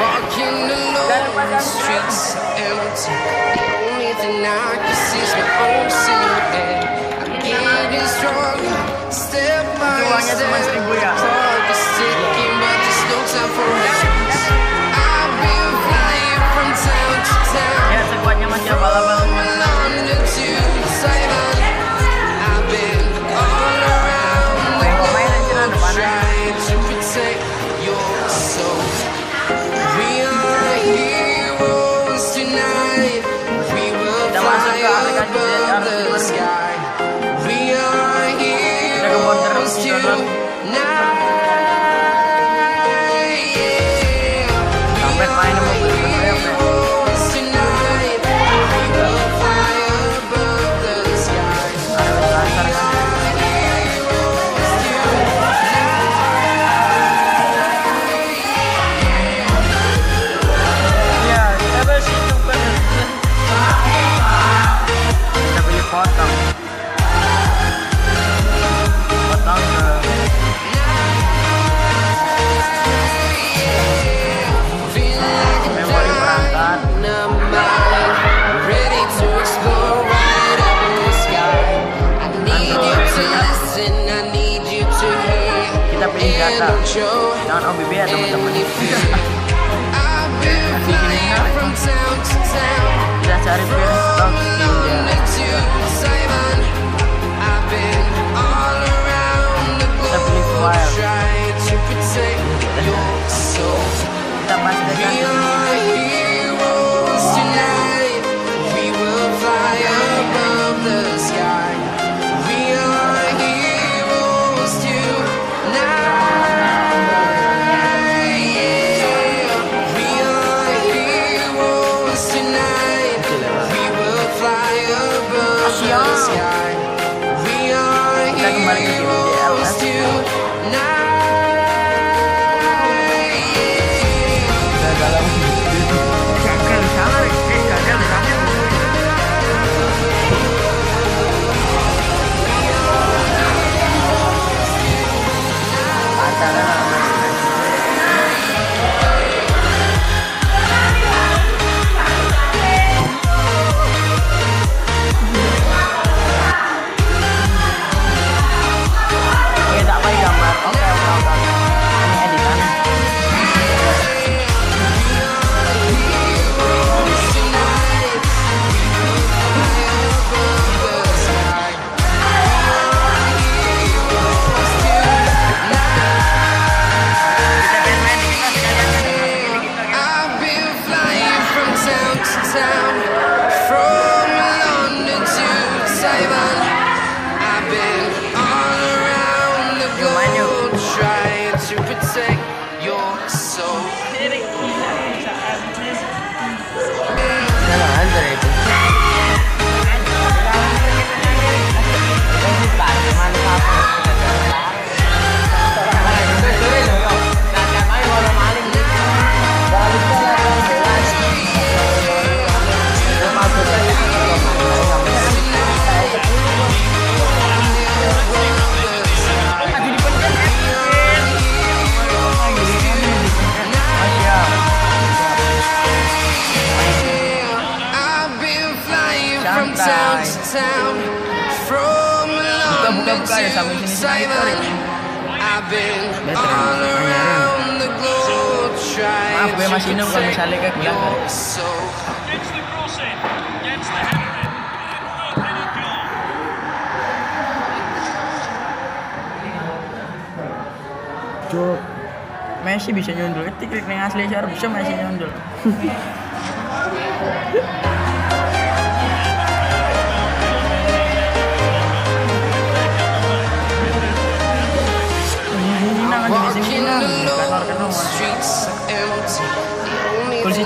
Walking alone, the streets empty. kita pilih data. Jangan OBB ya teman-teman. Kita cari virus toxic stupid sick buka-buka ya sorry. Maaf masih misalnya kayak bilang Messi bisa nyundul. Eh, Ketik klik asli harusnya Messi nyundul.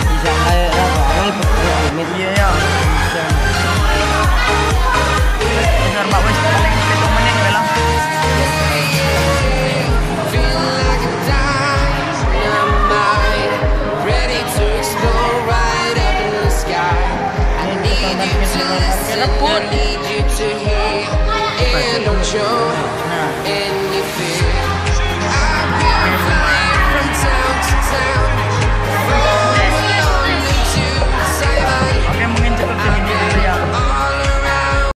一前还还把他们搞掉